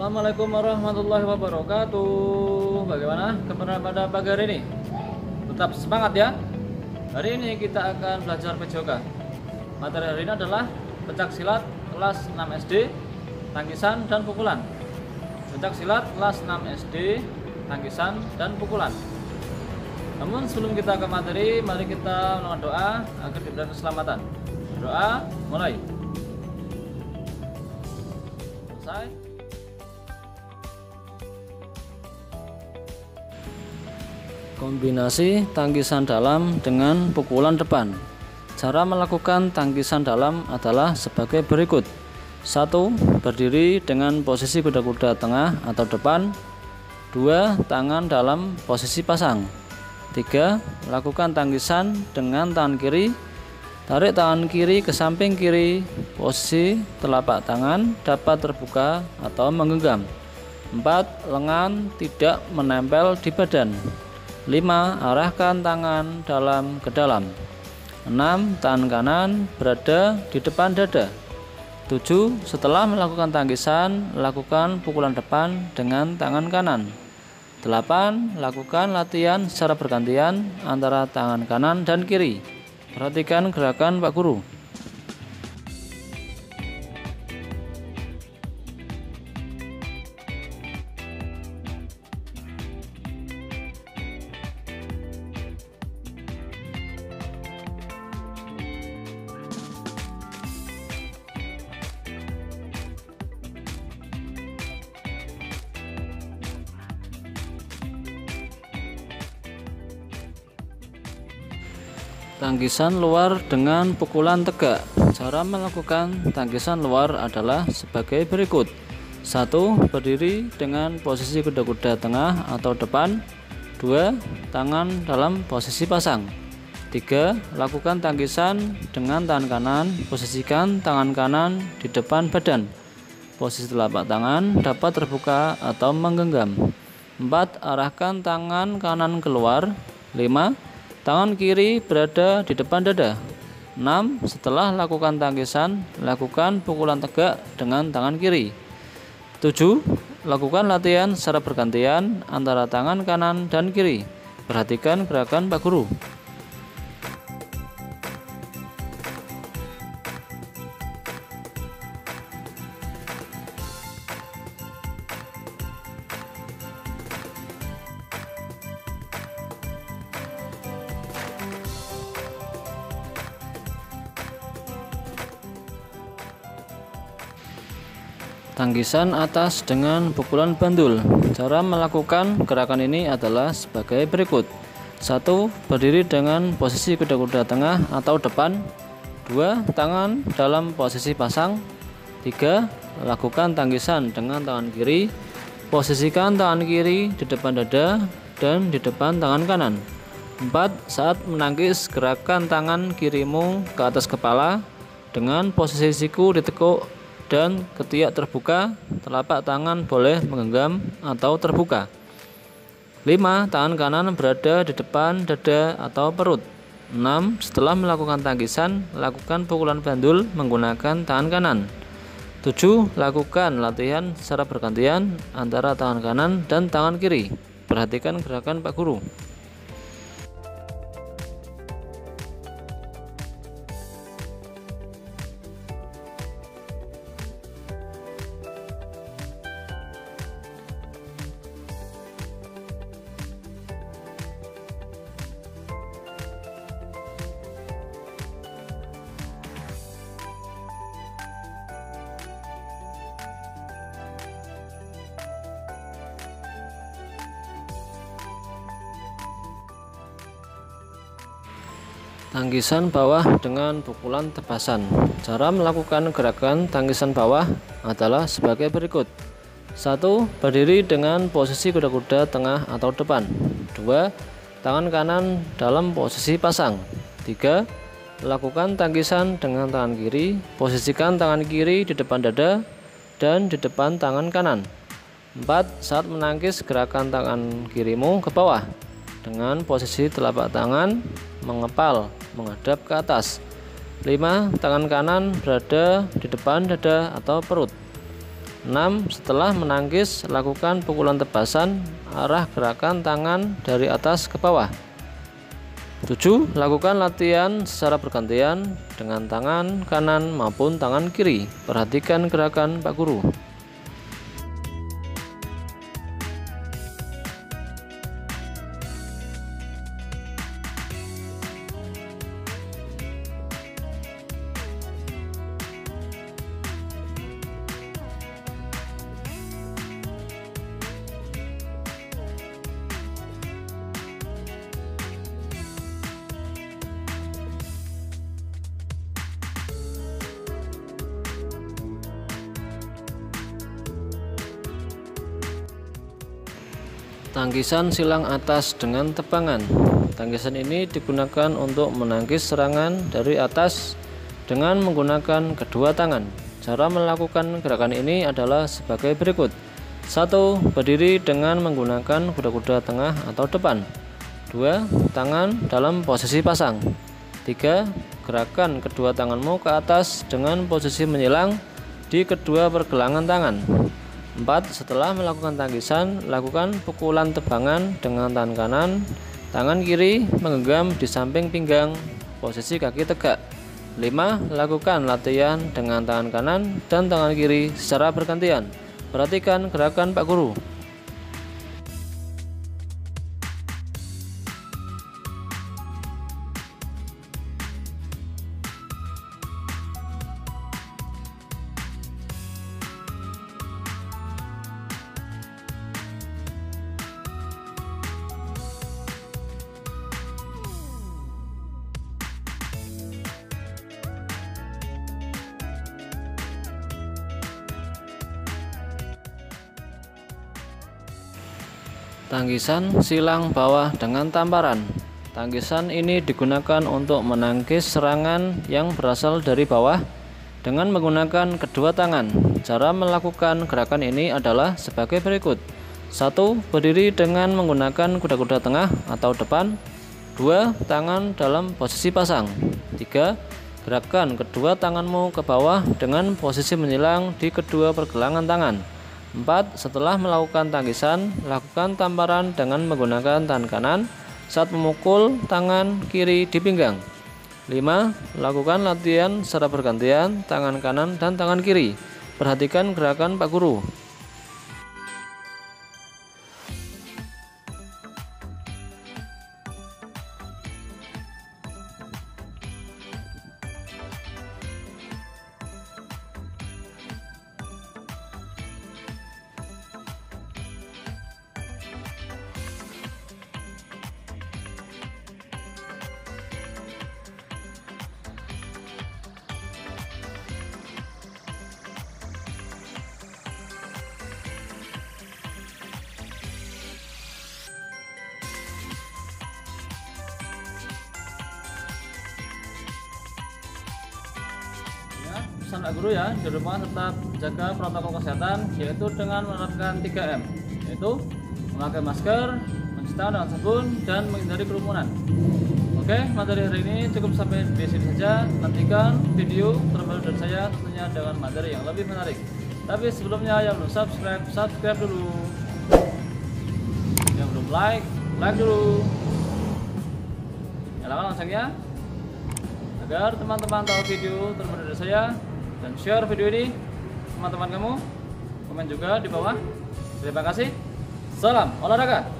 Assalamualaikum warahmatullahi wabarakatuh. Bagaimana kebenaran pada pagi hari ini? Tetap semangat ya. Hari ini kita akan belajar PJOK. Materi hari ini adalah pencak silat kelas 6 SD, tangkisan dan pukulan. Pencak silat kelas 6 SD, tangkisan dan pukulan. Namun sebelum kita ke materi, mari kita melakukan doa agar diberikan keselamatan. Doa mulai. Selesai. Kombinasi tangkisan dalam dengan pukulan depan. Cara melakukan tangkisan dalam adalah sebagai berikut. 1. Berdiri dengan posisi kuda-kuda tengah atau depan. 2. Tangan dalam posisi pasang. 3. Lakukan tangkisan dengan tangan kiri. Tarik tangan kiri ke samping kiri. Posisi telapak tangan dapat terbuka atau menggenggam. 4. Lengan tidak menempel di badan. 5. Arahkan tangan dalam ke dalam 6. Tangan kanan berada di depan dada 7. Setelah melakukan tangkisan, lakukan pukulan depan dengan tangan kanan 8. Lakukan latihan secara bergantian antara tangan kanan dan kiri Perhatikan gerakan Pak Guru Tangkisan luar dengan pukulan tegak. Cara melakukan tangkisan luar adalah sebagai berikut. 1. Berdiri dengan posisi kuda-kuda tengah atau depan. 2. Tangan dalam posisi pasang. 3. Lakukan tangkisan dengan tangan kanan. Posisikan tangan kanan di depan badan. Posisi telapak tangan dapat terbuka atau menggenggam. 4. Arahkan tangan kanan keluar. 5 Tangan kiri berada di depan dada. 6. Setelah lakukan tangkisan, lakukan pukulan tegak dengan tangan kiri. 7. Lakukan latihan secara bergantian antara tangan kanan dan kiri. Perhatikan gerakan Pak Guru. Tangkisan atas dengan pukulan bandul. Cara melakukan gerakan ini adalah sebagai berikut. 1. Berdiri dengan posisi kuda-kuda tengah atau depan. 2. Tangan dalam posisi pasang. 3. Lakukan tangkisan dengan tangan kiri. Posisikan tangan kiri di depan dada dan di depan tangan kanan. 4. Saat menangkis, gerakan tangan kirimu ke atas kepala dengan posisi siku ditekuk dan ketiak terbuka, telapak tangan boleh menggenggam atau terbuka. 5. Tangan kanan berada di depan dada atau perut. 6. Setelah melakukan tangkisan, lakukan pukulan bandul menggunakan tangan kanan. 7. Lakukan latihan secara bergantian antara tangan kanan dan tangan kiri. Perhatikan gerakan Pak Guru. Tangkisan bawah dengan pukulan tepasan. Cara melakukan gerakan tangkisan bawah adalah sebagai berikut. 1. Berdiri dengan posisi kuda-kuda tengah atau depan. 2. Tangan kanan dalam posisi pasang. 3. Lakukan tangkisan dengan tangan kiri. Posisikan tangan kiri di depan dada dan di depan tangan kanan. 4. Saat menangkis gerakan tangan kirimu ke bawah dengan posisi telapak tangan mengepal menghadap ke atas. 5. Tangan kanan berada di depan dada atau perut. 6. Setelah menangkis, lakukan pukulan tebasan arah gerakan tangan dari atas ke bawah. 7. Lakukan latihan secara bergantian dengan tangan kanan maupun tangan kiri. Perhatikan gerakan Pak Guru. Tangkisan silang atas dengan tebangan. Tangkisan ini digunakan untuk menangkis serangan dari atas dengan menggunakan kedua tangan. Cara melakukan gerakan ini adalah sebagai berikut. 1. Berdiri dengan menggunakan kuda-kuda tengah atau depan. 2. Tangan dalam posisi pasang. 3. Gerakan kedua tanganmu ke atas dengan posisi menyilang di kedua pergelangan tangan. 4. Setelah melakukan tangkisan, lakukan pukulan tebangan dengan tangan kanan, tangan kiri menggenggam di samping pinggang, posisi kaki tegak. 5. Lakukan latihan dengan tangan kanan dan tangan kiri secara bergantian. Perhatikan gerakan Pak Guru. Tangkisan silang bawah dengan tamparan. Tangkisan ini digunakan untuk menangkis serangan yang berasal dari bawah dengan menggunakan kedua tangan. Cara melakukan gerakan ini adalah sebagai berikut. 1. Berdiri dengan menggunakan kuda-kuda tengah atau depan. 2. Tangan dalam posisi pasang. 3. Gerakan kedua tanganmu ke bawah dengan posisi menyilang di kedua pergelangan tangan. 4. Setelah melakukan tangkisan, lakukan tamparan dengan menggunakan tangan kanan saat memukul tangan kiri di pinggang. 5. Lakukan latihan secara bergantian tangan kanan dan tangan kiri. Perhatikan gerakan Pak Guru. Pesan Pak Guru ya di rumah tetap jaga protokol kesehatan yaitu dengan menerapkan 3M yaitu memakai masker, mencuci tangan dengan sabun dan menghindari kerumunan. Oke, materi hari ini cukup sampai di sini saja. Nantikan video terbaru dari saya tentunya dengan materi yang lebih menarik. Tapi sebelumnya yang belum subscribe, subscribe dulu. Yang belum like, like dulu. Nyalakan loncengnya agar teman-teman tahu video terbaru dari saya dan share video ini teman-teman kamu. Komen juga di bawah. Terima kasih. Salam olahraga